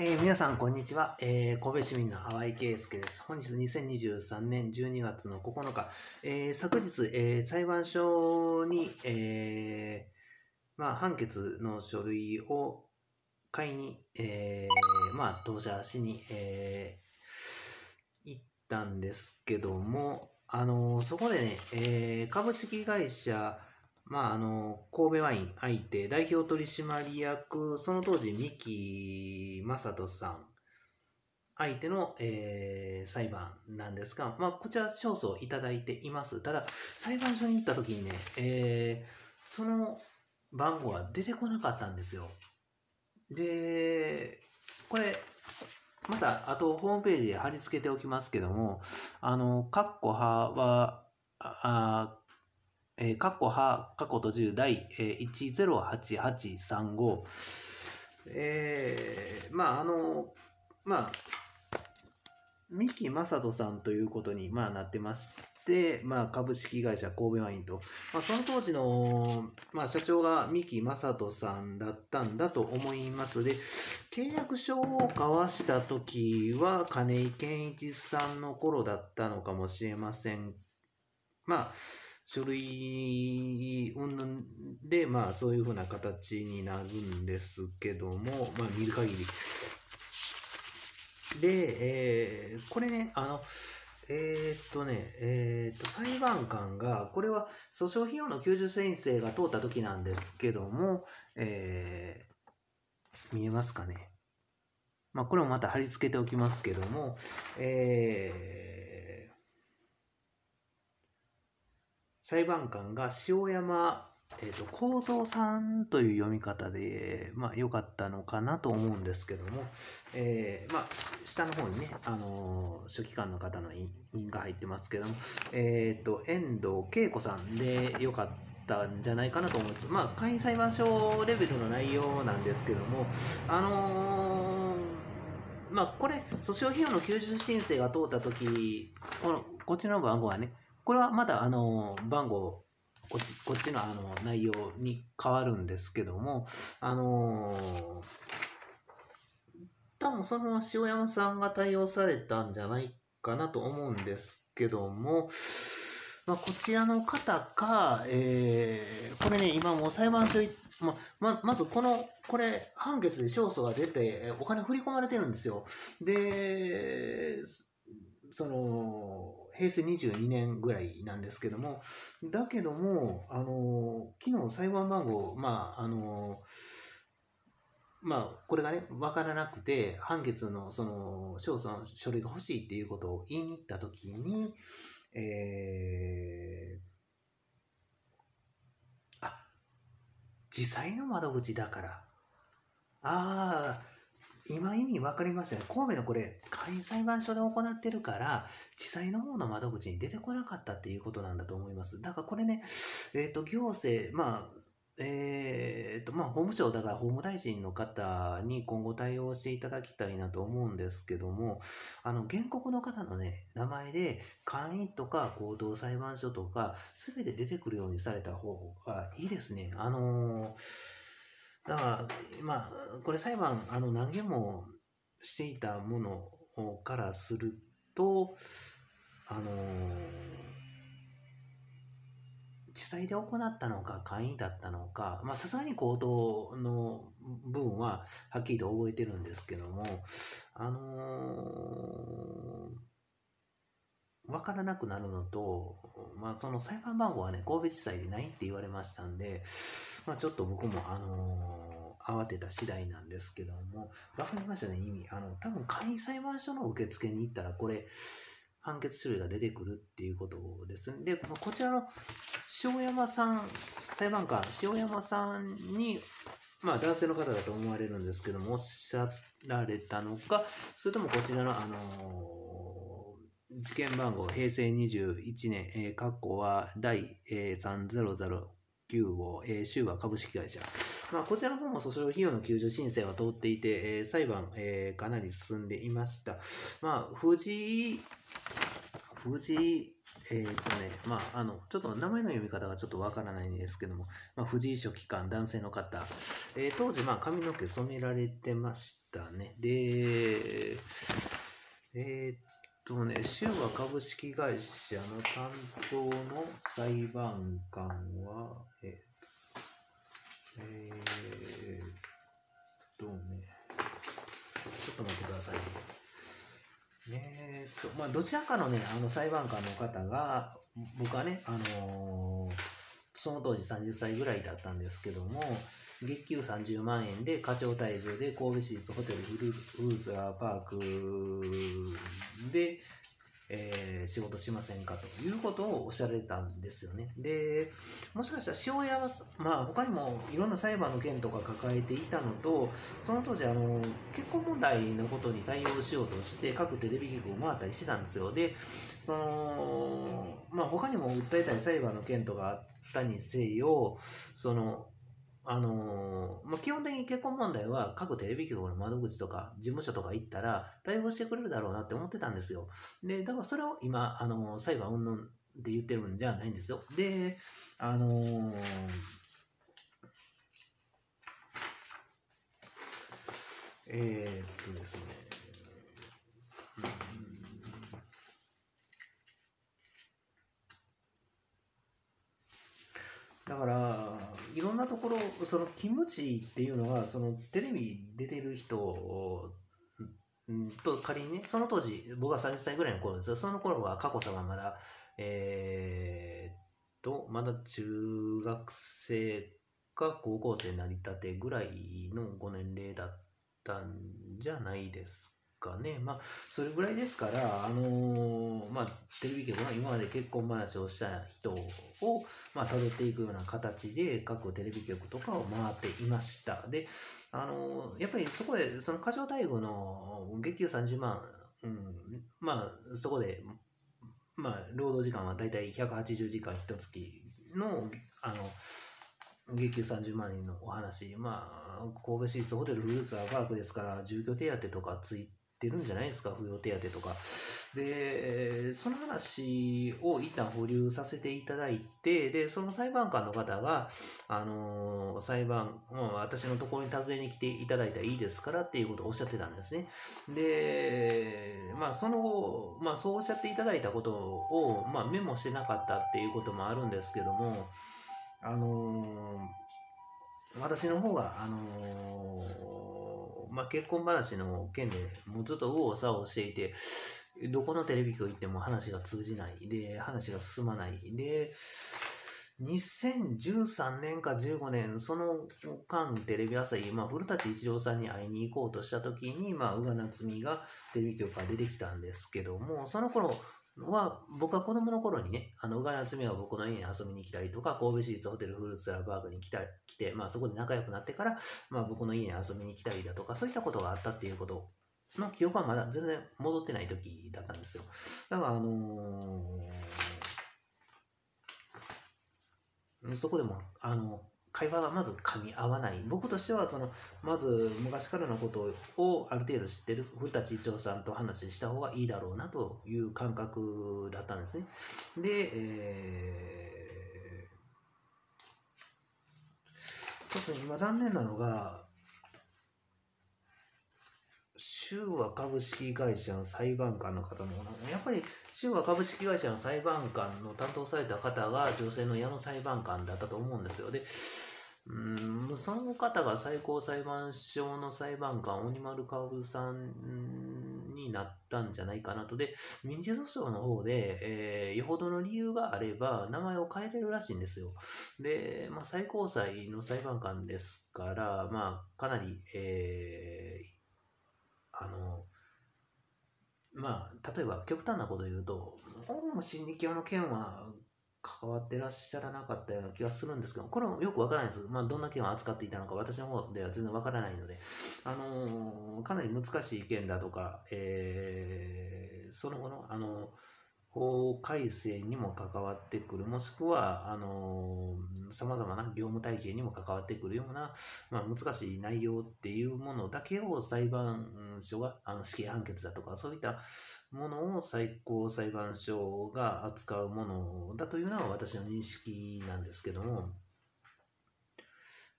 えー皆さん、こんにちは。えー神戸市民の淡井圭介です。本日2023年12月の9日、えー昨日、えー裁判所に、えーまあ、判決の書類を買いに、えーまあ、当社しに、えー行ったんですけども、あのそこでね、えー株式会社、まあ、あの、神戸ワイン相手代表取締役、その当時、三木正人さん相手の、えー裁判なんですが、まあ、こちら勝訴いただいています。ただ、裁判所に行った時にね、えーその番号は出てこなかったんですよ。で、これ、また、あと、ホームページで貼り付けておきますけども、あの、カッコ派は、えー、カッコは、カッコ閉じる第、えー、108835。えー、まあ、あの、まあ、三木正人さんということに、まあ、なってまして、まあ、株式会社神戸ワインと、まあ、その当時の、まあ、社長が三木正人さんだったんだと思います。で、契約書を交わした時は、金井健一さんの頃だったのかもしれません。まあ、書類云々で、まあ、そういうふうな形になるんですけども、まあ、見る限り。で、えーこれね、あの、えーっとね、えーっと、裁判官が、これは訴訟費用の90申請が通った時なんですけども、えー見えますかね。まあ、これもまた貼り付けておきますけども、えー裁判官が塩山、えー、と幸三さんという読み方で、まあ、良かったのかなと思うんですけども、えーまあ、下の方にね、あのー書記官の方の印が入ってますけども、えっ、と、遠藤恵子さんで良かったんじゃないかなと思います。まあ、簡易裁判所レベルの内容なんですけども、あのーまあ、これ、訴訟費用の90申請が通ったとき、この、こっちの番号はね、これはまだ、あの番号、こっち、こっちの、あの、内容に変わるんですけども、あのー多分そのまま塩山さんが対応されたんじゃないかなと思うんですけども、まあ、こちらの方か、えー、これね、今もう裁判所、ま、ま、まずこの、これ、判決で勝訴が出て、お金振り込まれてるんですよ。で、その、平成22年ぐらいなんですけども、だけども、あの、昨日裁判番号、まあ、あの、まあ、これがね、わからなくて、判決の、その、勝訴の書類が欲しいっていうことを言いに行ったときに、えー、あ、実際の窓口だから。ああ、今意味わかりましたね。神戸のこれ、簡易裁判所で行ってるから、地裁の方の窓口に出てこなかったっていうことなんだと思います。だからこれね、えっ、と、行政、まあ、えっ、と、まあ、法務省だから法務大臣の方に今後対応していただきたいなと思うんですけども、あの、原告の方のね、名前で、簡易とか行動裁判所とか、すべて出てくるようにされた方がいいですね。あのーだから、まあ、これ裁判、あの、何件もしていたものからすると、あの地裁で行ったのか簡易だったのか、まあさすがに口頭の部分ははっきりと覚えてるんですけども、あのーわからなくなるのと、まあその裁判番号はね、神戸地裁でないって言われましたんで、まあちょっと僕もあのー慌てた次第なんですけども、わかりましたね、意味。あの、多分簡易裁判所の受付に行ったら、これ、判決種類が出てくるっていうことです。で、こちらの塩山さん、裁判官、塩山さんに、まあ男性の方だと思われるんですけども、おっしゃられたのか、それともこちらの、あのー事件番号、平成21年、えー、括弧は第、えー、を、えー、州和株式会社。まあ、こちらの方も訴訟費用の救助申請は通っていて、えー裁判、えーかなり進んでいました。まあ、藤井、藤井、えっ、とね、まあ、あの、ちょっと名前の読み方がちょっとわからないんですけども、まあ、藤井書記官、男性の方、えー、当時、まあ、髪の毛染められてましたね。で、えっ、とね、州和株式会社の担当の裁判官は、えー、えー、とね、ちょっと待ってくださいね。えー、っと、まあ、どちらかのね、あの裁判官の方が、僕はね、あのー、その当時30歳ぐらいだったんですけども、月給30万円で課長退場で神戸市立ホテルフルーツラーパークで、えー、仕事しませんかということをおっしゃられたんですよね。で、もしかしたら塩屋は、まあ他にもいろんな裁判の件とか抱えていたのと、その当時あの、結婚問題のことに対応しようとして各テレビ局を回ったりしてたんですよ。で、その、まあ他にも訴えたい裁判の件とかあったにせよ、その、あのー、まあ、基本的に結婚問題は各テレビ局の窓口とか事務所とか行ったら対応してくれるだろうなって思ってたんですよ。で、だからそれを今、あのー、裁判云々って言ってるんじゃないんですよ。で、あのー、え、っとですね、だから、いろんなところ、そのキムチっていうのは、そのテレビ出てる人と仮にね、その当時、僕が30歳ぐらいの頃ですよ。その頃は佳子さままだ、えー、と、まだ中学生か高校生なりたてぐらいのご年齢だったんじゃないですかね。まあ、それぐらいですから、あのー、まあ、テレビ局が今まで結婚話をした人を、まあ、辿っていくような形で、各テレビ局とかを回っていました。で、あのー、やっぱりそこで、その過剰待遇の月給30万、うん、まあ、そこで、まあ、労働時間はだいたい180時間一月の、あの、月給30万円のお話、まあ、神戸市立ホテルフルーツアーパークですから、住居手当とかついってるんじゃないですか、扶養手当とか。で、その話を一旦保留させていただいて、で、その裁判官の方が、あの、裁判、もう私のところに訪ねに来ていただいたらいいですからっていうことをおっしゃってたんですね。で、まあ、その後、まあ、そうおっしゃっていただいたことを、まあ、メモしてなかったっていうこともあるんですけども、あの、私の方が、あのまあ、結婚話の件でもうずっと右往左往していて、どこのテレビ局行っても話が通じない。で、話が進まない。で、2013年か15年、その間、テレビ朝日、まあ、古舘一郎さんに会いに行こうとした時に、まあ、宇賀夏美がテレビ局から出てきたんですけども、その頃、は、僕は子供の頃にね、あの、うがやつみは僕の家に遊びに来たりとか、神戸市立ホテルフルーツラバーグに来た、来て、まあそこで仲良くなってから、まあ僕の家に遊びに来たりだとか、そういったことがあったっていうことの記憶はまだ全然戻ってない時だったんですよ。だからあのー、そこでも、あの、会話がまず噛み合わない。僕としては、その、まず昔からのことをある程度知ってる古舘一郎さんと話した方がいいだろうなという感覚だったんですね。で、えー、ちょっと今残念なのが、州和株式会社の裁判官の方の、やっぱり州和株式会社の裁判官の担当された方が女性の矢野裁判官だったと思うんですよ。で、うんその方が最高裁判所の裁判官、鬼丸薫さんになったんじゃないかなと。で、民事訴訟の方で、えー、よほどの理由があれば、名前を変えれるらしいんですよ。で、まあ、最高裁の裁判官ですから、まあ、かなり、えー、あの、まあ、例えば極端なこと言うと、オウム真理教の件は関わってらっしゃらなかったような気がするんですけど、これもよくわからないです。まあ、どんな件を扱っていたのか、私の方では全然わからないので、あの、かなり難しい件だとか、えー、その後の、あの法改正にも関わってくる、もしくは、あのー、様々な業務体系にも関わってくるような、まあ、難しい内容っていうものだけを裁判所が、あの、死刑判決だとか、そういったものを最高裁判所が扱うものだというのは私の認識なんですけども、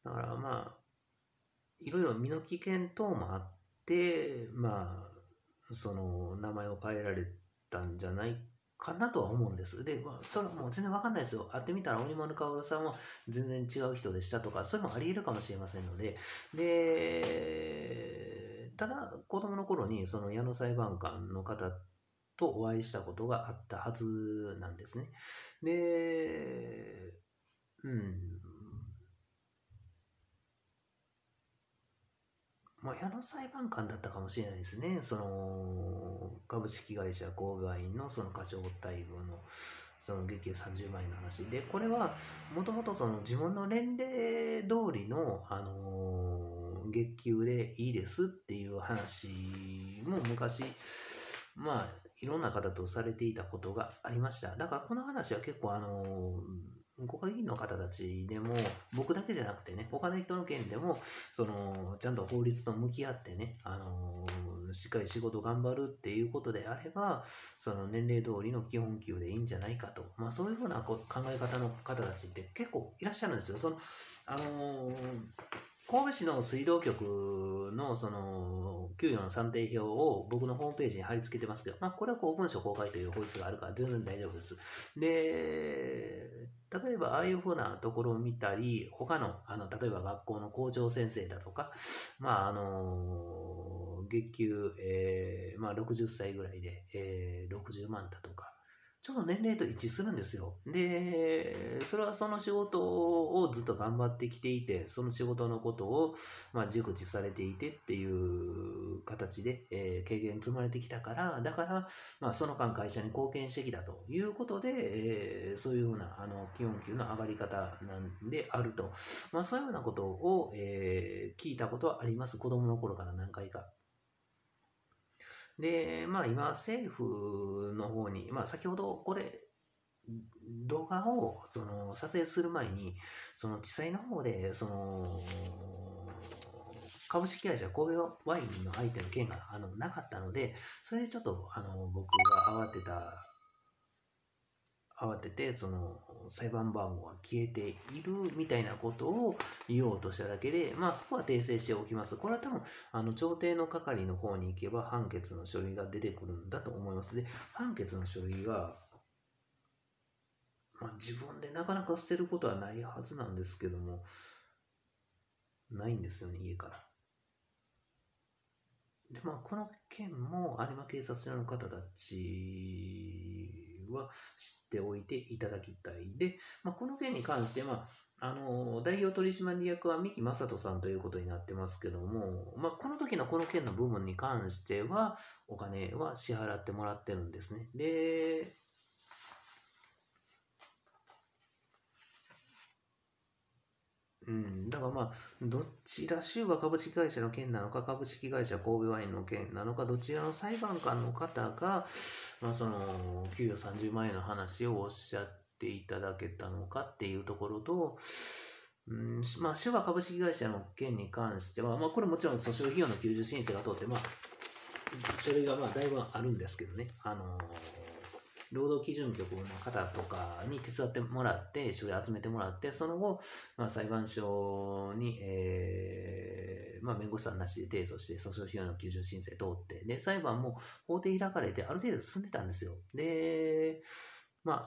だからまあ、いろいろ身の危険等もあって、まあ、その名前を変えられたんじゃないかなとは思うんです。で、まあ、それもう全然わかんないですよ。会ってみたら鬼丸薫さんは全然違う人でしたとか、そういうのもあり得るかもしれませんので、で、ただ子供の頃にその矢野裁判官の方とお会いしたことがあったはずなんですね。で、うん、まあ、矢野裁判官だったかもしれないですね。その、株式会社神戸ワインのその課長待遇の、その月給30万円の話で、これは、もともとその自分の年齢通りの、あのー、月給でいいですっていう話も昔、まあ、いろんな方とされていたことがありました。だからこの話は結構あのー国会議員の方たちでも、僕だけじゃなくてね、他の人の件でも、その、ちゃんと法律と向き合ってね、あのー、しっかり仕事頑張るっていうことであれば、その年齢通りの基本給でいいんじゃないかと。まあそういうふうな考え方の方たちって結構いらっしゃるんですよ。その、あのー神戸市の水道局のその給与の算定表を僕のホームページに貼り付けてますけど、まあこれは公文書公開という法律があるから全然大丈夫です。で、例えばああいうふうなところを見たり、他の、あの、例えば学校の校長先生だとか、まああの月給、えー、まあ60歳ぐらいで、えー、60万だとか、ちょっと年齢と一致するんですよ。で、それはその仕事をずっと頑張ってきていて、その仕事のことを、まあ、熟知されていてっていう形で、えー、経験積まれてきたから、だから、まあ、その間会社に貢献してきたということで、えー、そういうふうな、あの、基本給の上がり方なんであると。まあ、そういうようなことを、えー、聞いたことはあります。子供の頃から何回か。で、まあ今政府の方に、まあ先ほどこれ、動画をその撮影する前に、その地裁の方で、その、株式会社神戸ワインの相手の件があのなかったので、それでちょっとあの僕が慌てた慌ててその裁判番号が消えているみたいなことを言おうとしただけで、まあそこは訂正しておきます。これは多分、あの、調停の係の方に行けば判決の書類が出てくるんだと思います。で、判決の書類が、まあ自分でなかなか捨てることはないはずなんですけども、ないんですよね、家から。で、まあこの件も有馬警察署の方たちは知っておいていただきたい。で、まあ、この件に関して、まあ、の、代表取締役は三木正人さんということになってますけども、まあ、この時のこの件の部分に関しては、お金は支払ってもらってるんですね。で、うん、だからまあ、どちら州は株式会社の件なのか、株式会社神戸ワインの件なのか、どちらの裁判官の方が、まあその、給与30万円の話をおっしゃっていただけたのかっていうところと、うん、まあ、州は株式会社の件に関しては、まあ、これもちろん訴訟費用の救助申請が通って、まあ、書類がまあ、だいぶあるんですけどね、あのー労働基準局の方とかに手伝ってもらって、書類集めてもらって、その後、まあ、裁判所に、えー、まあ、弁護士さんなしで提訴して、訴訟費用の基準申請通って、で、裁判も法廷開かれて、ある程度進んでたんですよ。で、まあ、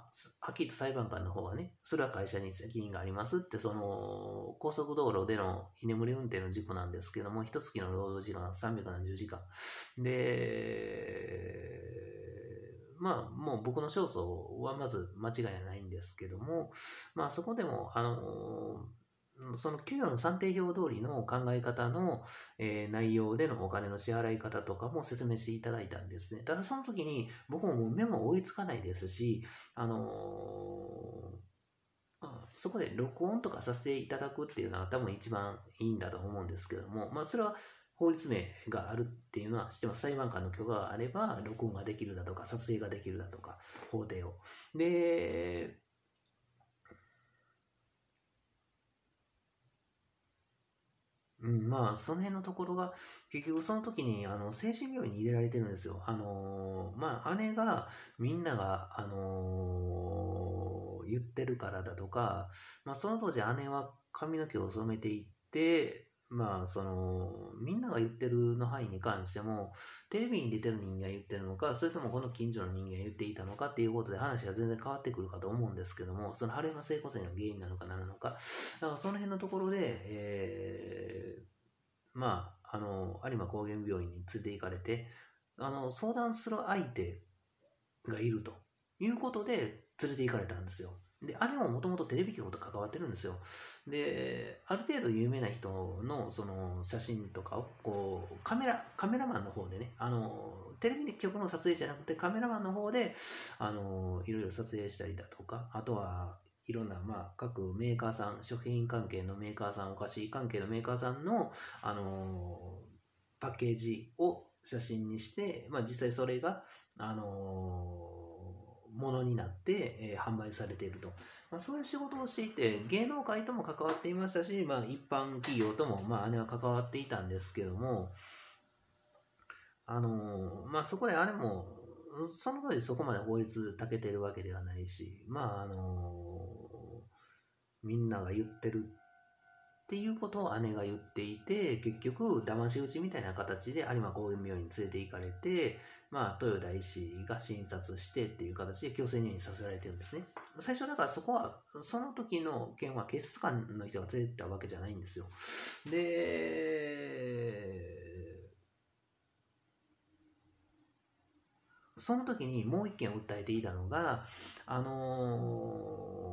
はっきりと裁判官の方がね、それは会社に責任がありますって、その、高速道路での居眠り運転の事故なんですけども、一月の労働時間370時間。で、まあ、もう僕の勝訴はまず間違いないんですけども、まあそこでも、あのその給与の算定表通りの考え方の、えー、内容でのお金の支払い方とかも説明していただいたんですね。ただその時に僕ももう目も追いつかないですし、あのー、そこで録音とかさせていただくっていうのは多分一番いいんだと思うんですけども、まあそれは法律名があるっていうのは知ってます。裁判官の許可があれば、録音ができるだとか、撮影ができるだとか、法廷を。で、うん、まあ、その辺のところが、結局その時に、あの、精神病院に入れられてるんですよ。あのー、まあ、姉が、みんなが、あのー、言ってるからだとか、まあ、その当時姉は髪の毛を染めていって、まあ、その、みんなが言ってるの範囲に関しても、テレビに出てる人間が言ってるのか、それともこの近所の人間が言っていたのかっていうことで話が全然変わってくるかと思うんですけども、その晴れ間整骨院が原因なのか何なのか、だからその辺のところで、えー、まあ、あの、有馬高原病院に連れて行かれて、あの、相談する相手がいるということで連れて行かれたんですよ。で、あれももともとテレビ局と関わってるんですよ。で、ある程度有名な人のその写真とかを、こう、カメラ、カメラマンの方でね、あの、テレビ局の撮影じゃなくてカメラマンの方で、あの、いろいろ撮影したりだとか、あとは、いろんな、まあ、各メーカーさん、食品関係のメーカーさん、お菓子関係のメーカーさんの、あの、パッケージを写真にして、まあ、実際それが、あのものになって、えー、販売されていると。まあ、そういう仕事をしていて、芸能界とも関わっていましたし、まあ、一般企業とも、まあ、姉は関わっていたんですけども、あのー、まあ、そこで姉も、その当時そこまで法律たけてるわけではないし、まあ、あのー、みんなが言ってるっていうことを姉が言っていて、結局、騙し討ちみたいな形で有馬公園病院に連れて行かれて、まあ、豊田医師が診察してっていう形で強制入院させられてるんですね。最初だからそこは、その時の件は警察官の人が連れてたわけじゃないんですよ。で、その時にもう一件訴えていたのが、あのー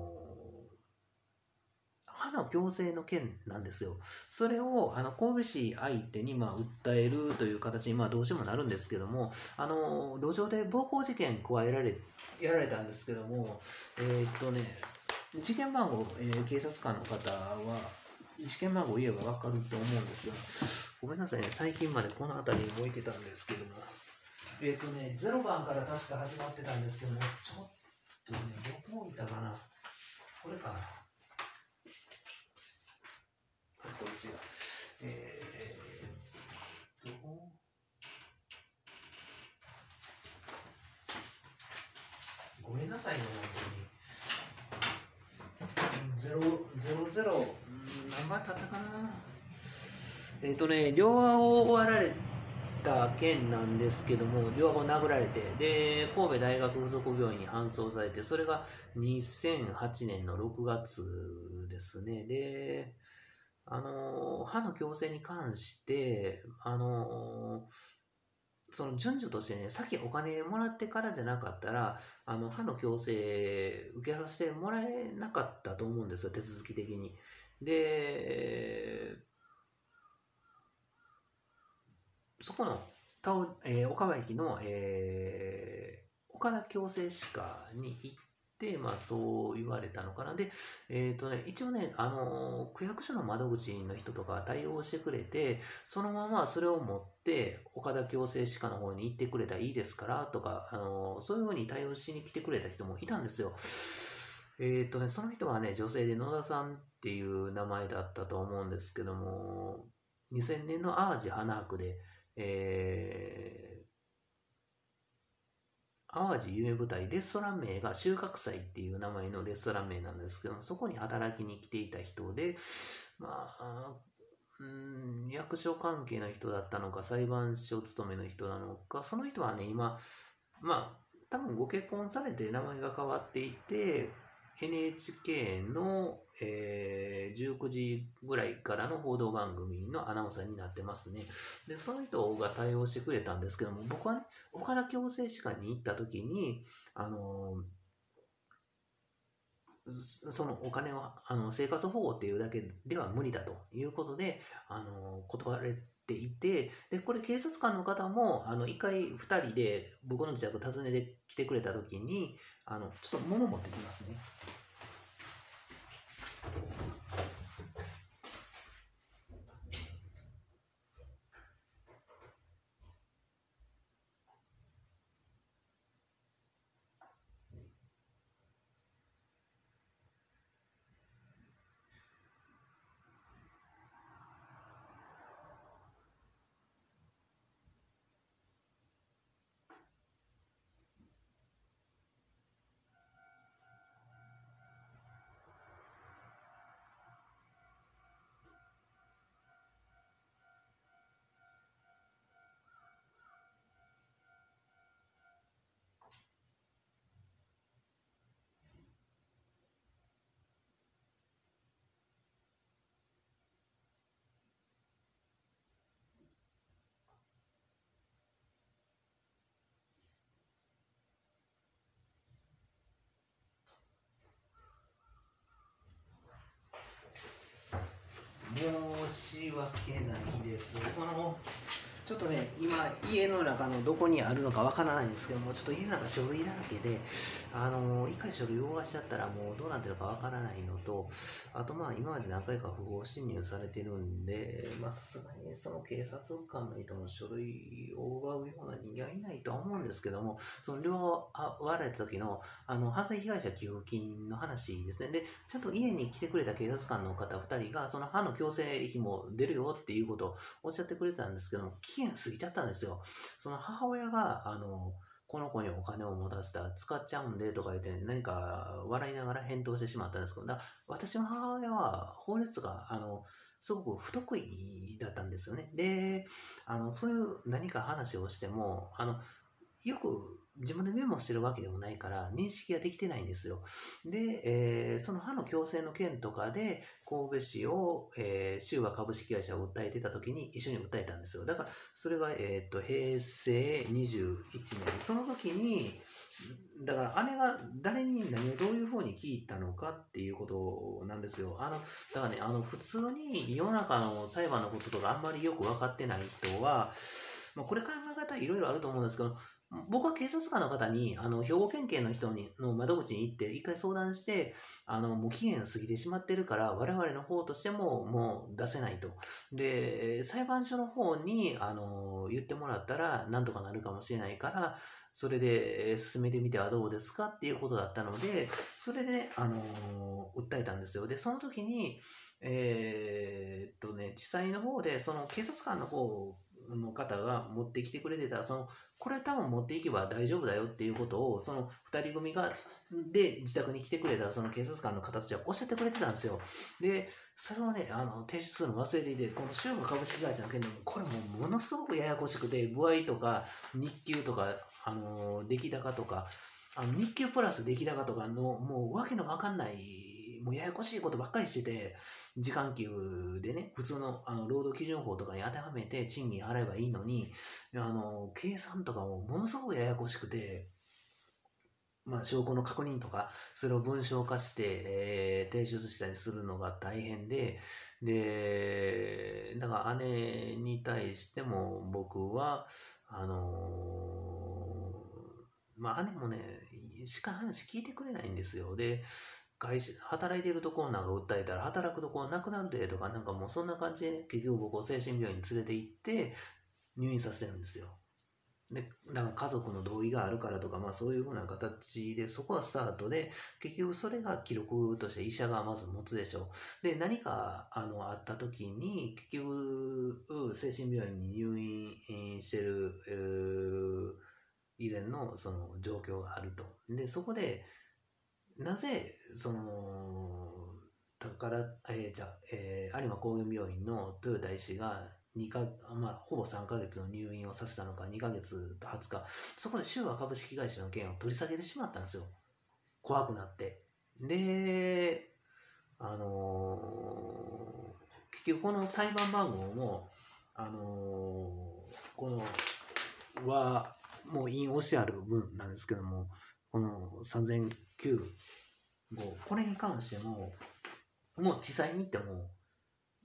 歯の矯正の件なんですよ。それを、あの、神戸市相手に、まあ、訴えるという形に、まあ、どうしてもなるんですけども、あの、路上で暴行事件加えられ、やられたんですけども、えー、っとね、事件番号、えー、警察官の方は、事件番号言えばわかると思うんですけど、ごめんなさいね、最近までこの辺りに置いてたんですけども、えっ、とね、0番から確か始まってたんですけども、ちょっとね、どこ置いたかなこれかなこっちが。えー、と、ごめんなさいね、本当に。ゼロ、ゼロゼロ、何番経ったかな？えっ、ー、とね、両側を割られた件なんですけども、両方殴られて、で、神戸大学附属病院に搬送されて、それが2008年の6月ですね。で、あの、歯の矯正に関して、あの、その順序としてね、さっきお金もらってからじゃなかったら、あの、歯の矯正受けさせてもらえなかったと思うんですよ、手続き的に。で、そこの、えー、岡場駅の、えー、岡田矯正歯科に行って、まあそう言われたのかな。で、えっ、ー、とね、一応ね、あの、区役所の窓口の人とか対応してくれて、そのままそれを持って、岡田矯正歯科の方に行ってくれたらいいですからとか、あの、そういうふうに対応しに来てくれた人もいたんですよ。えっ、とね、その人はね、女性で野田さんっていう名前だったと思うんですけども、2000年のアージ花博で、えー淡路夢舞台、レストラン名が収穫祭っていう名前のレストラン名なんですけども、そこに働きに来ていた人で、まあ、うん、役所関係の人だったのか、裁判所勤めの人なのか、その人はね、今、まあ、多分ご結婚されて名前が変わっていて、NHK の、えー、19時ぐらいからの報道番組のアナウンサーになってますね。で、その人が対応してくれたんですけども、僕はね、岡田矯正歯科に行った時に、あのー、そのお金を、あの、生活保護っていうだけでは無理だということで、あの、断られていて、で、これ警察官の方も、あの、一回二人で僕の自宅訪ねてきてくれた時に、あの、ちょっと物持ってきますね。申し訳ないです。そのちょっとね、今、家の中のどこにあるのかわからないんですけども、ちょっと家の中書類だらけで、あのー、一回書類を動かしちゃったらもうどうなってるかわからないのと、あとまあ今まで何回か不法侵入されてるんで、まあさすがにその警察官の人の書類を奪うような人間はいないとは思うんですけども、その両方割られた時の、あの、犯罪被害者給付金の話ですね。で、ちゃんと家に来てくれた警察官の方二人が、その歯の矯正費も出るよっていうことをおっしゃってくれたんですけども、期限過ぎちゃったんですよ。その母親が、あの、この子にお金を持たせたら使っちゃうんでとか言って何か笑いながら返答してしまったんですけど、だ私の母親は法律が、あの、すごく不得意だったんですよね。で、あの、そういう何か話をしても、あの、よく自分でメモしてるわけでもないから認識ができてないんですよ。で、えー、その歯の矯正の件とかで神戸市を、えー、州和株式会社を訴えてた時に一緒に訴えたんですよ。だからそれが、えっ、と平成21年。その時に、だから姉が誰に何をどういうふうに聞いたのかっていうことなんですよ。あの、だからね、あの、普通に世の中の裁判のこととかあんまりよく分かってない人は、まあ、これ考え方いろいろあると思うんですけど、僕は警察官の方に、あの、兵庫県警の人に、の窓口に行って、一回相談して、あの、もう期限過ぎてしまってるから、我々の方としても、もう出せないと。で、裁判所の方に、あの、言ってもらったら、なんとかなるかもしれないから、それで進めてみてはどうですかっていうことだったので、それで、あの、訴えたんですよ。で、その時に、えー、っとね、地裁の方で、その警察官の方の方が持ってきてくれてた、その、これ多分持っていけば大丈夫だよっていうことを、その二人組が、で、自宅に来てくれたその警察官の方たちはおっしゃってくれてたんですよ。で、それをね、あの、提出するの忘れていて、この中国株式会社の件でも、これもものすごくややこしくて、部合とか、日給とか、あの、出来高とか、あの、日給プラス出来高とかの、もうわけのわかんないもうややこしいことばっかりしてて、時間給でね、普通のあの労働基準法とかに当てはめて賃金払えばいいのに、あの、計算とかもものすごくややこしくて、まあ、証拠の確認とか、それを文章化して、えー、提出したりするのが大変で、で、だから姉に対しても僕は、あのー、まあ姉もね、しか話聞いてくれないんですよ。で、会社、働いているところなんか訴えたら働くところなくなるでとか、なんかもうそんな感じで、ね、結局僕を精神病院に連れて行って入院させてるんですよ。で、だか家族の同意があるからとか、まあそういうふうな形で、そこはスタートで、結局それが記録として医者がまず持つでしょう。で、何か、あの、あった時に、結局、精神病院に入院してる、えー、以前のその状況があると。で、そこで、なぜ、その、宝、えー、じゃえー、有馬高原病院の豊田医師が2か、まあ、ほぼ3ヶ月の入院をさせたのか、2ヶ月と20日、そこで州和株式会社の件を取り下げてしまったんですよ。怖くなって。で、あのー、結局この裁判番号も、あのー、この、は、もう引用してある分なんですけども、この3000 9、これに関しても、もう地裁に行っても、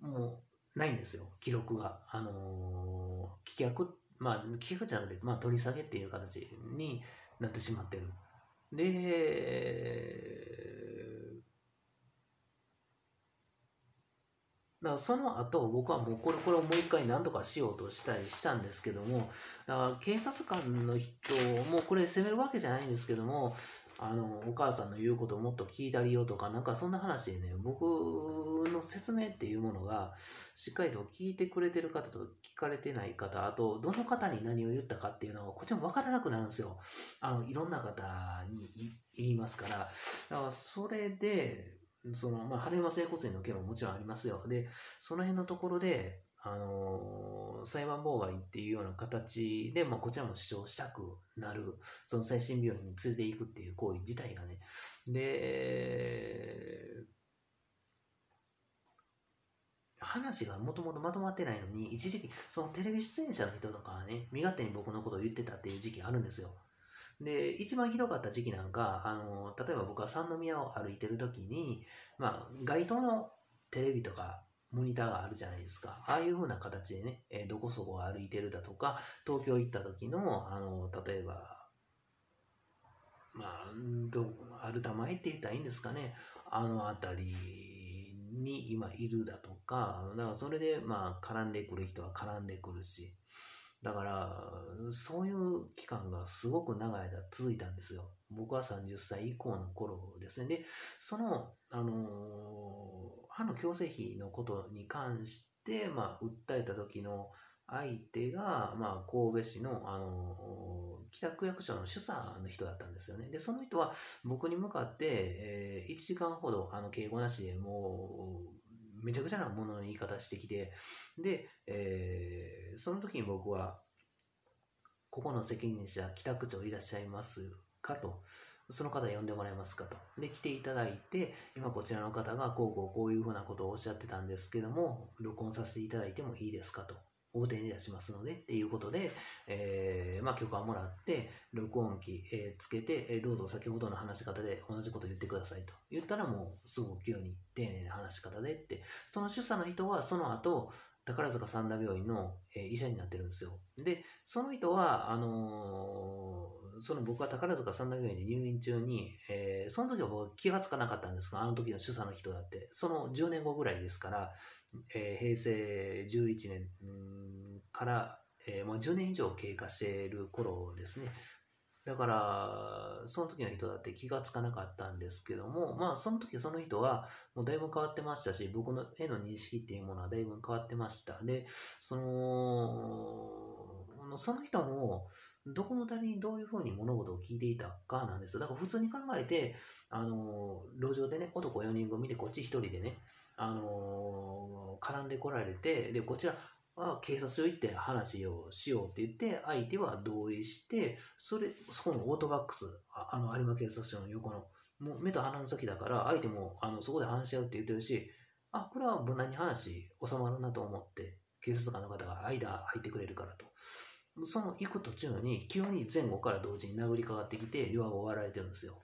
もうないんですよ、記録が。あのー、棄却、まあ、棄却じゃなくて、まあ、取り下げっていう形になってしまってる。で、だからその後僕はもうこれこれをもう一回何とかしようとしたりしたんですけどもだから警察官の人もこれ責めるわけじゃないんですけどもあのお母さんの言うことをもっと聞いたりよとかなんかそんな話でね僕の説明っていうものがしっかりと聞いてくれてる方と聞かれてない方あとどの方に何を言ったかっていうのはこっちも分からなくなるんですよあのいろんな方に言いますからだからそれでその、まあ、晴山整骨院の件ももちろんありますよ。で、その辺のところで、あのー、裁判妨害っていうような形で、まあ、こちらも主張したくなる、その精神病院に連れて行くっていう行為自体がね。で、話がもともとまとまってないのに、一時期、そのテレビ出演者の人とかはね、身勝手に僕のことを言ってたっていう時期あるんですよ。で、一番ひどかった時期なんか、あの、例えば僕は三宮を歩いてる時に、まあ、街頭のテレビとか、モニターがあるじゃないですか。ああいう風な形でね、え、どこそこ歩いてるだとか、東京行った時の、あの、例えば、まあ、ど、アルタ前って言ったらいいんですかね。あの辺りに今いるだとか、だからそれで、まあ、絡んでくる人は絡んでくるし、だから、そういう期間がすごく長い間続いたんですよ。僕は30歳以降の頃ですね。で、その、あのー、歯の矯正費のことに関して、まあ、訴えた時の相手が、まあ、神戸市の、あのー、北区役所の主査の人だったんですよね。で、その人は僕に向かって、えー、1時間ほど、あの、敬語なしでもう、めちゃくちゃなものの言い方してきて、で、えー、その時に僕は、ここの責任者、北区長いらっしゃいますかと。その方呼んでもらえますかと。で、来ていただいて、今こちらの方がこうこうこういうふうなことをおっしゃってたんですけども、録音させていただいてもいいですかと。法廷に出しますのでっていうことで、えー、まあ許可をもらって、録音機、えー、つけて、えー、どうぞ先ほどの話し方で同じこと言ってくださいと言ったらもうすぐ急に丁寧な話し方でって、その主査の人はその後、宝塚三田病院の、えー、医者になってるんですよ。で、その人は、あのー、その僕は宝塚三田病院で入院中に、えー、その時は僕気がつかなかったんですが、あの時の主査の人だって、その10年後ぐらいですから、え、平成11年から、え、もう10年以上経過している頃ですね。だから、その時の人だって気がつかなかったんですけども、まあ、その時その人は、もうだいぶ変わってましたし、僕の絵の認識っていうものはだいぶ変わってました。で、その、その人も、どこのためにどういうふうに物事を聞いていたかなんです。だから普通に考えて、あの、路上でね、男4人組でこっち1人でね、あの絡んでこられて、で、こちら、は警察署行って話をしようって言って、相手は同意して、それ、そこのオートバックス、ああの、有馬警察署の横の、もう目と鼻の先だから、相手も、あの、そこで話し合うって言ってるし、あ、これは無難に話収まるなと思って、警察官の方が間入ってくれるからと。その行く途中に、急に前後から同時に殴りかかってきて、両顎を割られてるんですよ。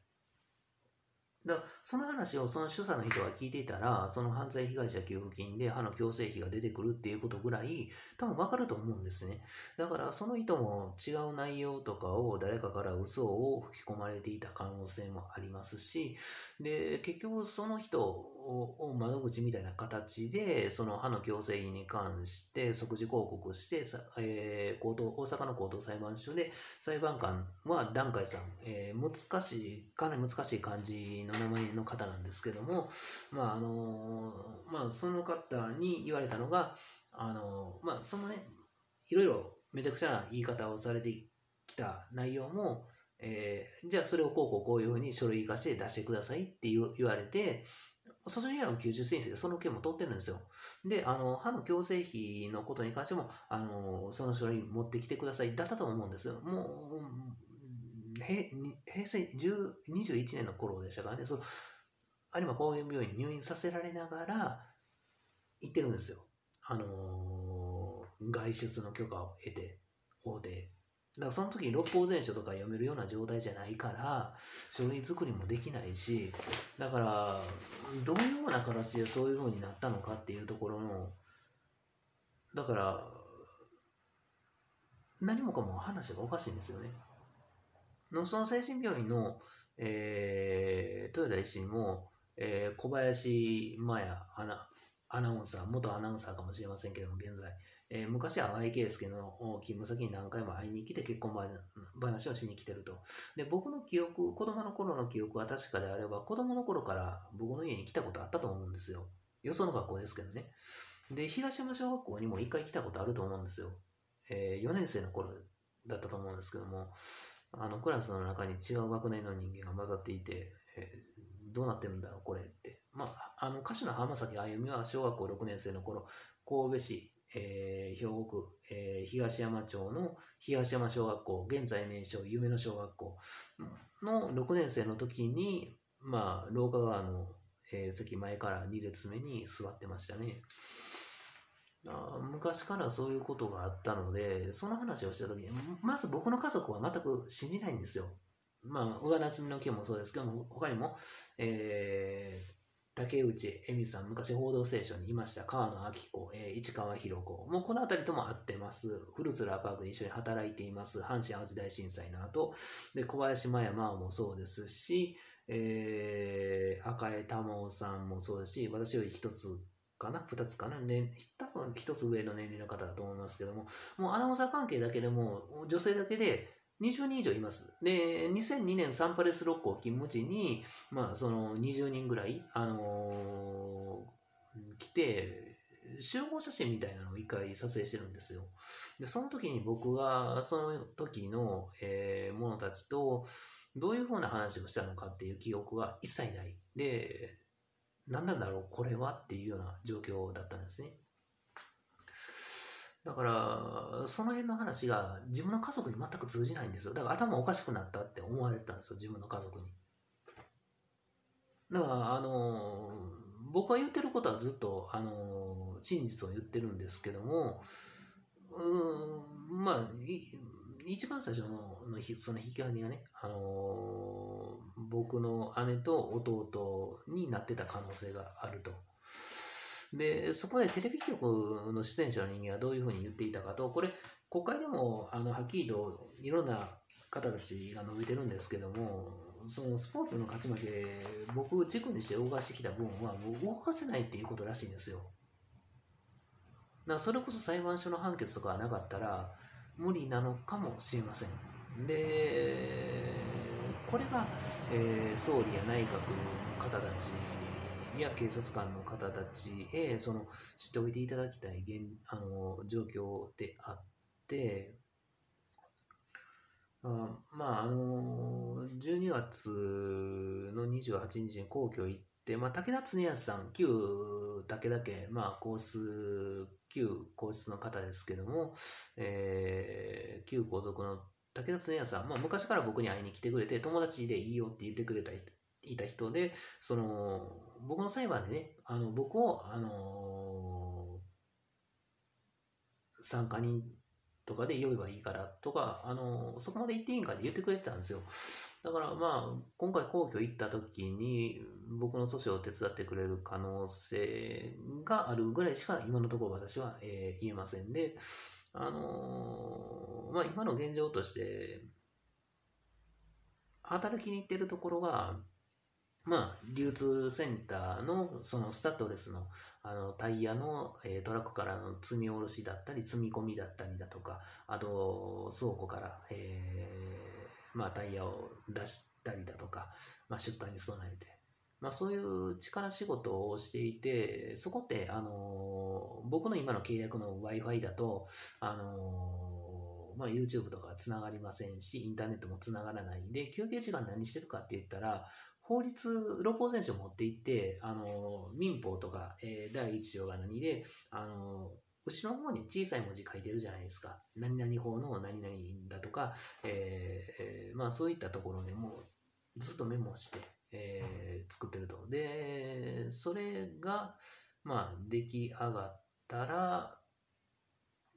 だその話をその主査の人が聞いていたら、その犯罪被害者給付金で歯の矯正費が出てくるっていうことぐらい、多分わかると思うんですね。だからその人も違う内容とかを誰かから嘘を吹き込まれていた可能性もありますし、で、結局その人を窓口みたいな形で、その歯の矯正費に関して即時抗告して、えー、高等大阪の高等裁判所で裁判官は段階さん、えー、難しい、かなり難しい感じの名前の方なんですけども、まああのまあその方に言われたのが、あのまあそのね、いろいろめちゃくちゃな言い方をされてきた内容も、えー、じゃあそれをこうこうこういうふうに書類化して出してくださいって言われて、訴訟以外の90先生でその件も通ってるんですよ。で、あの、歯の矯正費のことに関しても、あの、その書類持ってきてくださいだったと思うんですよ。もう、平成21年の頃でしたからね、その、有馬高原病院に入院させられながら、行ってるんですよ。あの外出の許可を得て、法廷。だからその時に六法全書とか読めるような状態じゃないから、書類作りもできないし、だから、どういうような形でそういう風になったのかっていうところの、だから、何もかも話がおかしいんですよね。のその精神病院の、えー、豊田医師も、えー、小林麻也アナアナウンサー、元アナウンサーかもしれませんけども、現在、えー、昔は淡井圭介の勤務先に何回も会いに来て結婚話をしに来てると。で、僕の記憶、子供の頃の記憶は確かであれば、子供の頃から僕の家に来たことあったと思うんですよ。よその学校ですけどね。で、東山小学校にも一回来たことあると思うんですよ。えー、4年生の頃だったと思うんですけども、あの、クラスの中に違う学年の人間が混ざっていて、えー、どうなってるんだろう、これって。まあ、あの、歌手の浜崎あゆみは小学校6年生の頃、神戸市えー、兵庫区、えー、東山町の東山小学校、現在名称夢の小学校の6年生の時に、まあ、廊下側の、えー、席前から2列目に座ってましたね。昔からそういうことがあったので、その話をした時に、まず僕の家族は全く信じないんですよ。まあ、上夏美の件もそうですけども、他にも、えー、竹内恵美さん、昔報道ステーションにいました。川野明子、えー、市川博子。もうこの辺りとも会ってます。フルーツラーパークで一緒に働いています。阪神・淡路大震災の後。で、小林麻也真央もそうですし、えー、赤江玉緒さんもそうですし、私より一つかな？二つかな？ね、多分一つ上の年齢の方だと思いますけども、もうアナウンサー関係だけでも、女性だけで20人以上います。で、2002年サンパレス六甲勤務地に、まあ、その20人ぐらい、あのー、来て、集合写真みたいなのを一回撮影してるんですよ。で、その時に僕が、その時の、えー、者たちと、どういうふうな話をしたのかっていう記憶が一切ない。で、何なんだろう、これはっていうような状況だったんですね。だから、その辺の話が自分の家族に全く通じないんですよ。だから頭おかしくなったって思われてたんですよ、自分の家族に。だから、あの、僕が言ってることはずっと、あの、真実を言ってるんですけども、うん、まあ、一番最初ののその引き金がね、あの僕の姉と弟になってた可能性があると。で、そこでテレビ局の出演者の人間はどういうふうに言っていたかと、これ、国会でも、あの、はっきりといろんな方たちが述べてるんですけども、そのスポーツの勝ち負け、僕軸にして動かしてきた分はもう動かせないっていうことらしいんですよ。だからそれこそ裁判所の判決とかがなかったら無理なのかもしれません。で、これが、えー、総理や内閣の方たちや警察官の方たちへその知っておいていただきたい現あの状況であって、あまあ、あの、12月の28日に皇居行って、まあ、武田恒康さん、旧武田家、まあ、皇室、旧皇室の方ですけども、えー、旧皇族の武田恒康さん、まあ、昔から僕に会いに来てくれて、友達でいいよって言ってくれたいた人で、その、僕の裁判でね、あの、僕を、あのー、参加人とかで呼べばいいからとか、あのー、そこまで言っていいんかって言ってくれてたんですよ。だからまあ、今回皇居行った時に、僕の訴訟を手伝ってくれる可能性があるぐらいしか今のところ私は、えー、言えませんで、あのー、まあ今の現状として、働きに行ってるところが、まあ、流通センターのそのスタッドレスのあのタイヤの、えー、トラックからの積み下ろしだったり積み込みだったりだとかあと倉庫から、えー、まあ、タイヤを出したりだとか、まあ、出荷に備えて、まあ、そういう力仕事をしていてそこって、あの、僕の今の契約の w i f i だと、あのまあ、YouTube とかつながりませんし、インターネットもつながらないんで、休憩時間何してるかって言ったら、法律、六法全書を持っていって、あの、民法とか、えー、第一条が何で、あの、後ろの方に小さい文字書いてるじゃないですか。何々法の何々だとか、えー、まあそういったところでもずっとメモして、えー、作ってると。で、それが、まあ出来上がったら、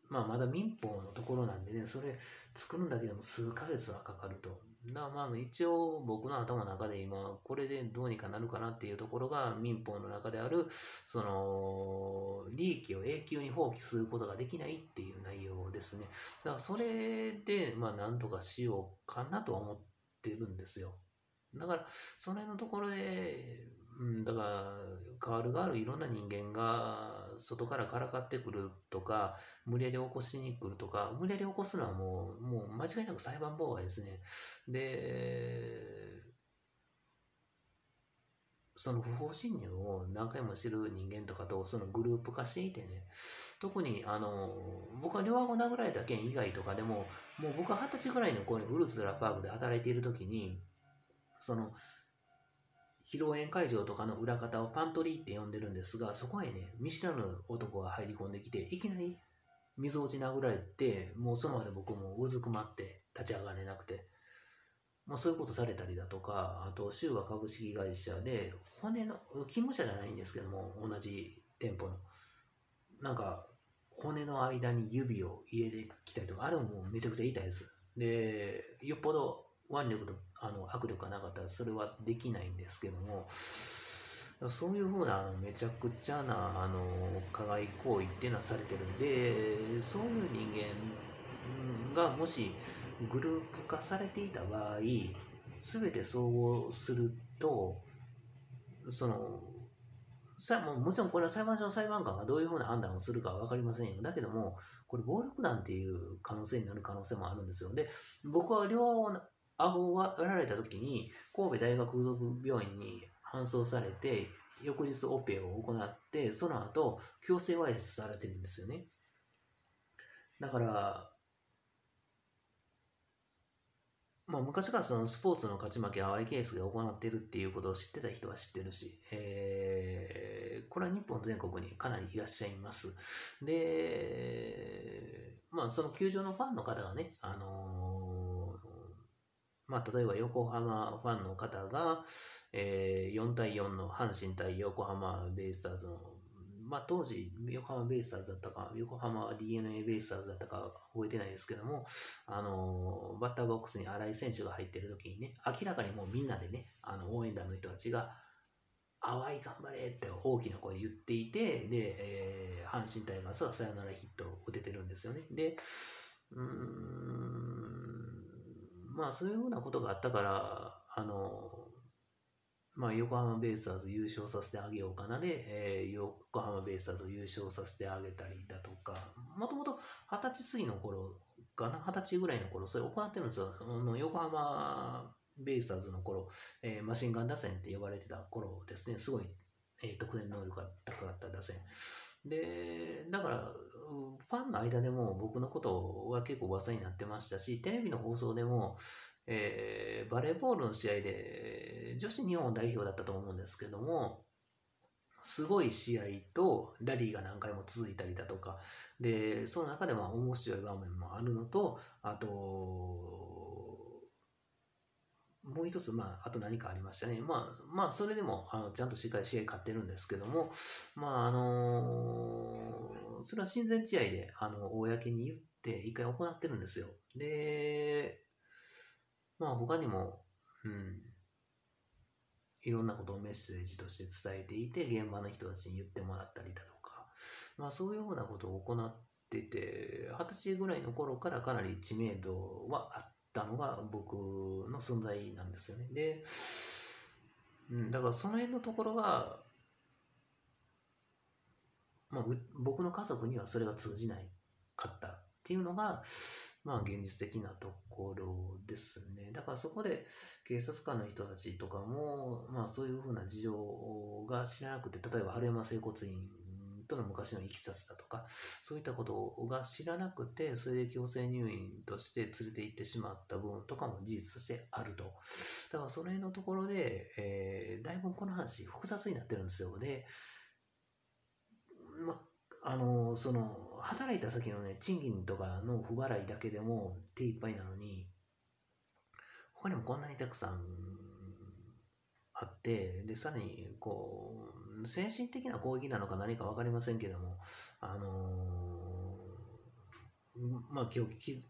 まあまだ民法のところなんでね、それ作るんだけでも数ヶ月はかかると。だまあ一応僕の頭の中で今これでどうにかなるかなっていうところが民法の中であるその利益を永久に放棄することができないっていう内容ですね。だからそれでまあなんとかしようかなとは思ってるんですよ。だからそれのところでうん、だから、変わる変わるいろんな人間が外からからかってくるとか、無理やり起こしに来るとか、無理やり起こすのはもう、もう間違いなく裁判妨害ですね。で、その不法侵入を何回もしてる人間とかとそのグループ化していてね、特にあの、僕は両顎殴られた件以外とかでも、もう僕は二十歳ぐらいの子にフルーツラパークで働いている時に、その、披露宴会場とかの裏方をパントリーって呼んでるんですが、そこへね、見知らぬ男が入り込んできて、いきなり水落ち殴られて、もうその場で僕もうずくまって立ち上がれなくて、まあ、そういうことされたりだとか、あと、州和株式会社で、骨の、勤務者じゃないんですけども、同じ店舗の、なんか、骨の間に指を入れてきたりとか、あれもうめちゃくちゃ痛いです。で、よっぽど腕力とあの握力がなかったらそれはできないんですけども、そういうふうなあのめちゃくちゃなあの加害行為っていうのはされてるんでそういう人間がもしグループ化されていた場合全て総合するとそのさももちろんこれは裁判所の裁判官がどういうふうな判断をするかは分かりませんよ。だけども、これ暴力団っていう可能性になる可能性もあるんですよ。で、僕は両顎を割られた時に神戸大学附属病院に搬送されて、翌日オペを行って、その後、強制わいせつされてるんですよね。だから、まあ、昔からそのスポーツの勝ち負け淡いケースが行ってるっていうことを知ってた人は知ってるし、えー、これは日本全国にかなりいらっしゃいます。で、まあ、その球場のファンの方がね、あのー、まあ、例えば横浜ファンの方が、えー、4対4の阪神対横浜ベイスターズのまあ、当時、横浜ベイスターズだったか、横浜 DNA ベイスターズだったか覚えてないですけども、あの、バッターボックスに新井選手が入ってる時にね、明らかにもうみんなでね、あの、応援団の人たちが、淡い頑張れって大きな声で言っていて、で、えー、阪神タイガースはサヨナラヒットを打ててるんですよね。で、うーん、まあそういうふうなことがあったから、あの、まあ、横浜ベイスターズ優勝させてあげようかなで、えー、横浜ベイスターズ優勝させてあげたりだとか、もともと二十歳過ぎの頃かな、二十歳ぐらいの頃、それ行ってるんですよ。横浜ベイスターズの頃、えー、マシンガン打線って呼ばれてた頃ですね、すごい、えー、得点能力が高かった打線。で、だから、ファンの間でも僕のことは結構噂になってましたし、テレビの放送でも、えー、バレーボールの試合で女子日本代表だったと思うんですけども、すごい試合とラリーが何回も続いたりだとか、で、その中でも面白い場面もあるのと、あと、もう一つ、まあ、あと何かありましたね。まあ、まあ、それでも、あの、ちゃんとしっかり試合勝ってるんですけども、まあ、あのー、それは親善試合で、あの、公に言って、一回行ってるんですよ。で、まあ他にも、うん、いろんなことをメッセージとして伝えていて、現場の人たちに言ってもらったりだとか、まあそういうふうなことを行ってて、二十歳ぐらいの頃からかなり知名度はあったのが僕の存在なんですよね。で、うん、だからその辺のところが、まあ、僕の家族にはそれが通じないかったっていうのが、まあ現実的なところですね。だからそこで警察官の人たちとかも、まあそういうふうな事情が知らなくて、例えば春山整骨院との昔のいきさつだとか、そういったことが知らなくて、それで強制入院として連れて行ってしまった部分とかも事実としてあると。だからその辺のところで、えー、だいぶこの話複雑になってるんですよ。で、まあ、の、その、働いた先のね、賃金とかの不払いだけでも手いっぱいなのに、他にもこんなにたくさんあって、で、さらに、こう、精神的な攻撃なのか何か分かりませんけども、あのー、まあ、今日、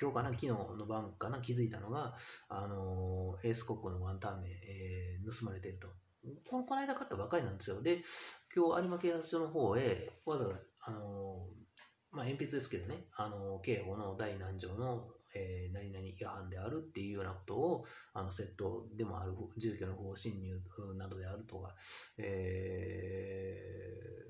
今日かな、昨日の晩かな、気づいたのが、あのー、エースコックのワンタン名、えー、盗まれていると。この、この間買ったばかりなんですよ。で、今日有馬警察署の方へ、わざわざあのまあ、鉛筆ですけどね、あの刑法の第何条の、えー、何々違反であるっていうようなことを、あの、窃盗でもある、住居の不法侵入などであるとか、え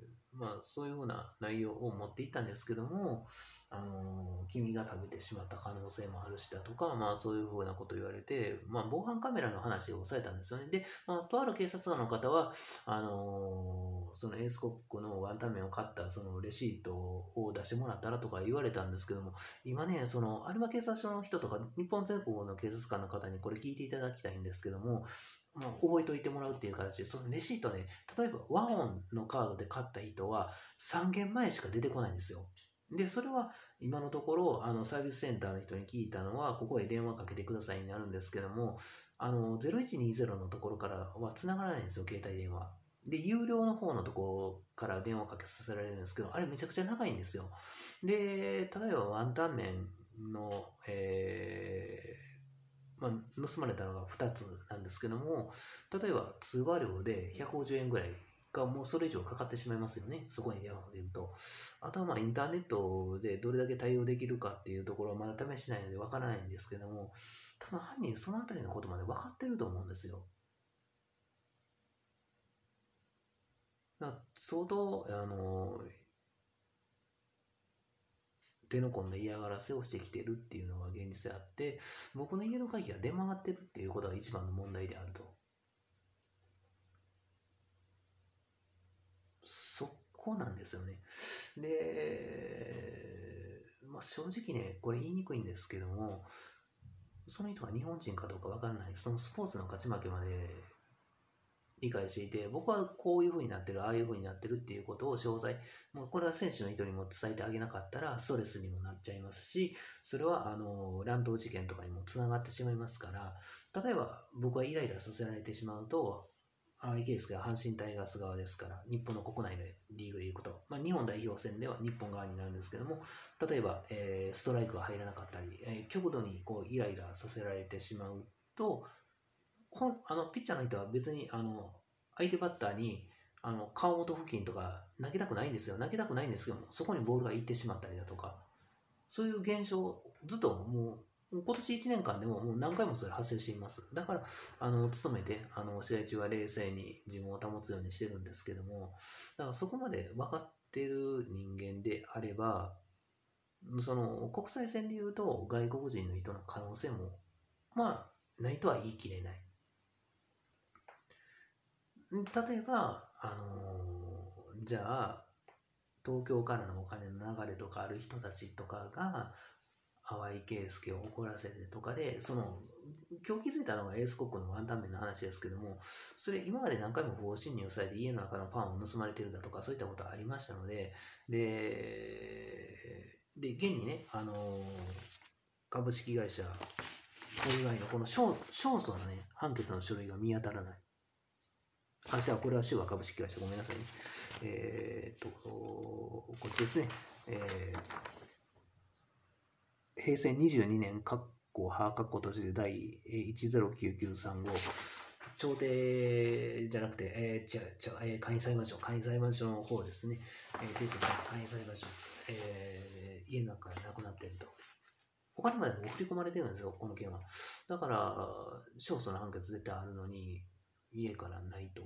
ー、まあ、そういうふうな内容を持っていったんですけども、あの君が食べてしまった可能性もあるしだとか、まあそういうふうなこと言われて、まあ防犯カメラの話を抑えたんですよね。で、まあとある警察官の方は、あのそのエースコックのワンタン麺を買ったそのレシートを出してもらったらとか言われたんですけども、今ね、その有馬警察署の人とか日本全国の警察官の方にこれ聞いていただきたいんですけども、まあ、覚えておいてもらうっていう形で、そのレシートね、例えばワンオンのカードで買った人は3件前しか出てこないんですよ。で、それは今のところ、あの、サービスセンターの人に聞いたのは、ここへ電話かけてくださいになるんですけども、あの、0120のところからは繋がらないんですよ、携帯電話。で、有料の方のところから電話かけさせられるんですけど、あれめちゃくちゃ長いんですよ。で、例えばワンタン麺の、えー、まあ、盗まれたのが2つなんですけども、例えば通話料で150円ぐらいがもうそれ以上かかってしまいますよね。そこに電話かけると。あとはまあインターネットでどれだけ対応できるかっていうところはまだ試しないのでわからないんですけども、多分犯人そのあたりのことまで分かってると思うんですよ。相当、あの、手の込んだ嫌がらせをしてきてるっていうのが現実であって、僕の家の鍵が出回ってるっていうことが一番の問題であると。そこなんですよね。で、まあ、正直ね、これ言いにくいんですけども、その人が日本人かどうかわからない、そのスポーツの勝ち負けまで理解していて、僕はこういう風になってる、ああいう風になってるっていうことを詳細、もうこれは選手の意図にも伝えてあげなかったらストレスにもなっちゃいますし、それはあの乱闘事件とかにもつながってしまいますから、例えば僕はイライラさせられてしまうと、ああいうケースが阪神タイガース側ですから、日本の国内のリーグでいうこと、まあ、日本代表戦では日本側になるんですけども、例えば、えー、ストライクが入らなかったり、えー、極度にこうイライラさせられてしまうと、ほんあのピッチャーの人は別にあの相手バッターにあの顔元付近とか投げたくないんですよ。投げたくないんですけども、そこにボールが行ってしまったりだとか、そういう現象、ずっともう、今年1年間でももう何回もそれ発生しています。だから、あの、努めて、あの、試合中は冷静に自分を保つようにしてるんですけども、だからそこまで分かってる人間であれば、その、国際線で言うと、外国人の人の可能性も、まあ、ないとは言い切れない。例えば、あのー、じゃあ、東京からのお金の流れとかある人たちとかが、淡井圭介を怒らせてとかで、その、今日気づいたのがエースコックのワンタンメンの話ですけども、それ今まで何回も不法侵入されて家の中のパンを盗まれてるだとか、そういったことありましたので、で、で、現にね、あのー、株式会社、これ以外のこの勝訴のね、判決の書類が見当たらない。あ、じゃあこれは手話株式会社、ごめんなさいね。えー、っと、こっちですね。えー、平成22年、括弧、は、括弧閉じる第109935。調停じゃなくて、えー、違う、違う、えー、会員裁判所、会員裁判所の方ですね。えー、提出します。会員裁判所です。えー、家の中で亡くなっていると。お金までも振り込まれてるんですよ、この件は。だから、勝訴の判決出てあるのに、家からないと。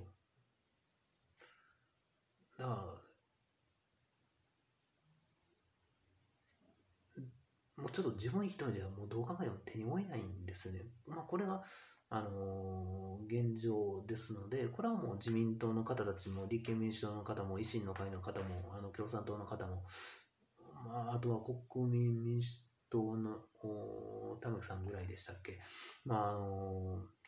だから、もうちょっと自分一人じゃもうどう考えても手に負えないんですね。まあこれが、あのー、現状ですので、これはもう自民党の方たちも、立憲民主党の方も、維新の会の方も、あの共産党の方も、まあ、あとは国民民主党の玉木さんぐらいでしたっけ。まあ、あのー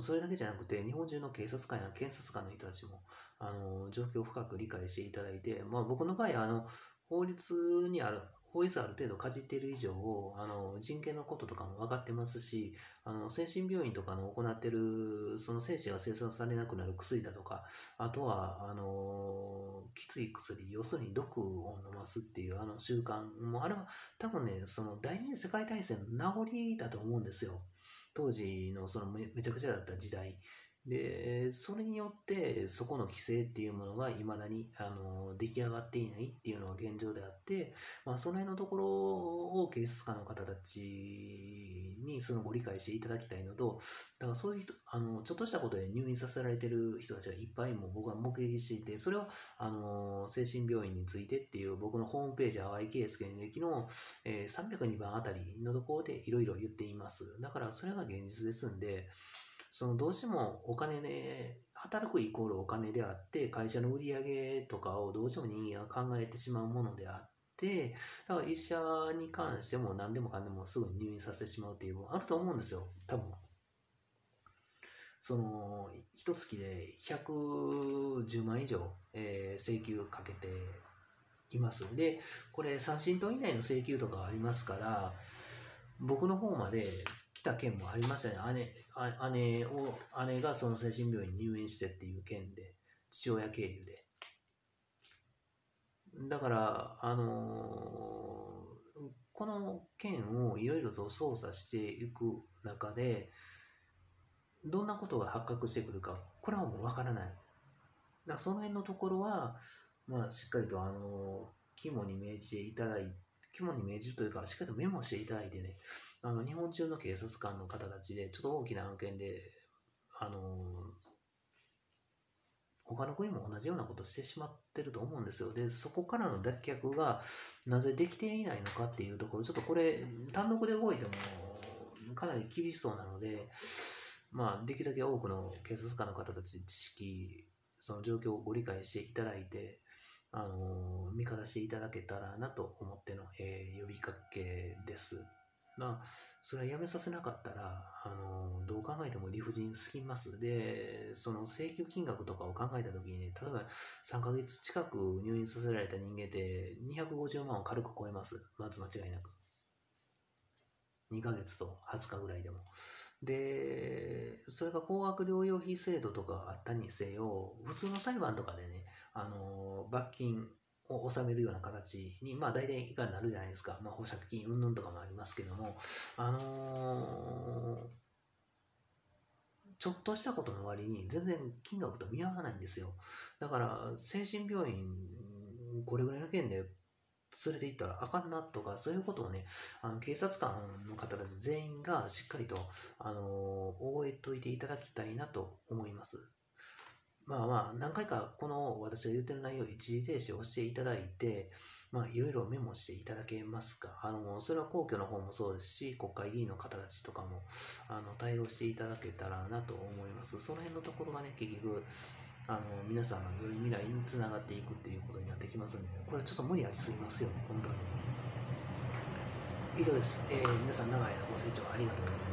それだけじゃなくて、日本中の警察官や検察官の人たちも、あの、状況を深く理解していただいて、まあ僕の場合、あの、法律にある、法律ある程度かじっている以上、あの、人権のこととかも分かってますし、あの、精神病院とかの行ってる、その精子が生産されなくなる薬だとか、あとは、あの、きつい薬、要するに毒を飲ますっていうあの習慣も、あれは多分ね、その第二次世界大戦の名残だと思うんですよ。当時のそのめめちゃくちゃだった時代。で、それによって、そこの規制っていうものが未だに、あの、出来上がっていないっていうのが現状であって、まあ、その辺のところを警察官の方たちに、そのご理解していただきたいのと、だからそういう人、あの、ちょっとしたことで入院させられてる人たちがいっぱいも僕は目撃していて、それは、あの、精神病院についてっていう僕のホームページ、淡井圭介の歴の、えー、302番あたりのところでいろいろ言っています。だからそれが現実ですんで、そのどうしてもお金で、働くイコールお金であって、会社の売り上げとかをどうしても人間が考えてしまうものであって、だから医者に関しても何でもかんでもすぐに入院させてしまうっていうのはあると思うんですよ、多分。その、一月で110万以上、えー、請求かけています。で、これ三振等以内の請求とかありますから、僕の方まで来た件もありましたね。姉、姉を、姉がその精神病院に入院してっていう件で、父親経由で。だから、あのー、この件をいろいろと捜査していく中で、どんなことが発覚してくるか、これはもうわからない。だからその辺のところは、まあ、しっかりと、あの、肝に銘じていただいて、肝に銘じるというか、しっかりとメモしていただいてね、あの、日本中の警察官の方たちで、ちょっと大きな案件で、あの、他の国も同じようなことをしてしまってると思うんですよ。で、そこからの脱却がなぜできていないのかっていうところ、ちょっとこれ、単独で動いてもかなり厳しそうなので、まあ、できるだけ多くの警察官の方たち、知識、その状況をご理解していただいて、あの、味方していただけたらなと思っての、えー、呼びかけです。まあ、それはやめさせなかったら、あの、どう考えても理不尽すぎます。で、その請求金額とかを考えたときに、例えば3ヶ月近く入院させられた人間って250万を軽く超えます。まず間違いなく。2ヶ月と20日ぐらいでも。で、それが高額療養費制度とかあったにせよ、普通の裁判とかでね、あの、罰金を納めるような形に、まあ大体以下になるじゃないですか。まあ保釈金云々とかもありますけども、あのー、ちょっとしたことの割に全然金額と見合わないんですよ。だから精神病院、これぐらいの件で連れて行ったらあかんなとか、そういうことをね、あの警察官の方たち全員がしっかりと、あのー、覚えといていただきたいなと思います。まあまあ、何回かこの私が言ってる内容を一時停止をしていただいて、まあいろいろメモしていただけますか。あの、それは皇居の方もそうですし、国会議員の方たちとかも、あの、対応していただけたらなと思います。その辺のところがね、結局、あの、皆さんの良い未来につながっていくっていうことになってきますんで、これはちょっと無理ありすぎますよ、本当に。以上です。えー、皆さん長い間ご清聴ありがとうございました。